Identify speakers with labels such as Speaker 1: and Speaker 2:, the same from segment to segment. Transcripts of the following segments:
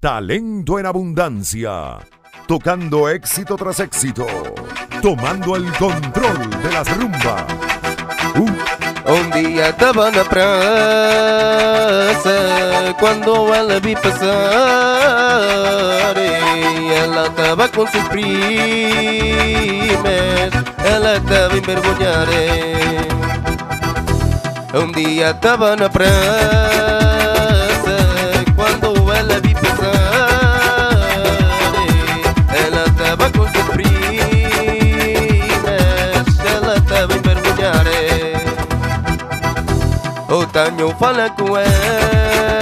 Speaker 1: Talento en abundancia. Tocando éxito tras éxito. Tomando el control de las rumbas. Uh,
Speaker 2: Um dia estava na praça Quando ela vi passar E ela estava com seus primas Ela estava envergonhar Um dia estava na praça Quando tá, eu falei com ela.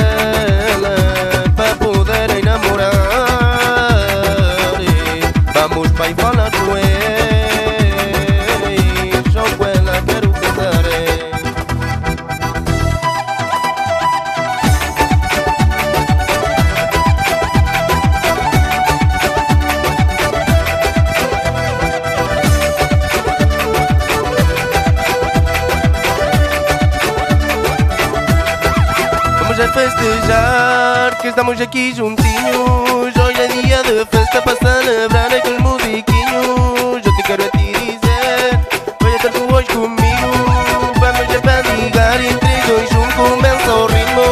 Speaker 2: Vamos a festejar que estamos aqui juntinhos. Hoje é dia de festa para celebrar aqueles musiquinhos. Eu te quero a ti dizer, venha tanto hoje comigo. Vamos a bandigar entre dois, um começa o ritmo.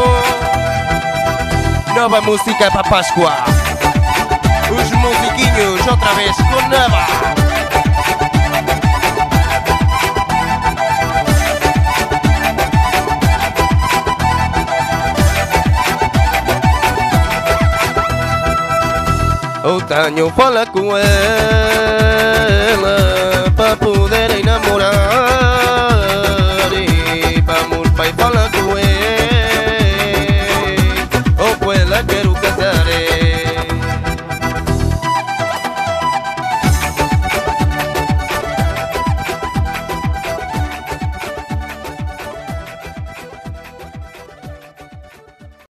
Speaker 2: Nova música para Páscoa. Os musiquinhos outra vez com nova. Outaño fala com ela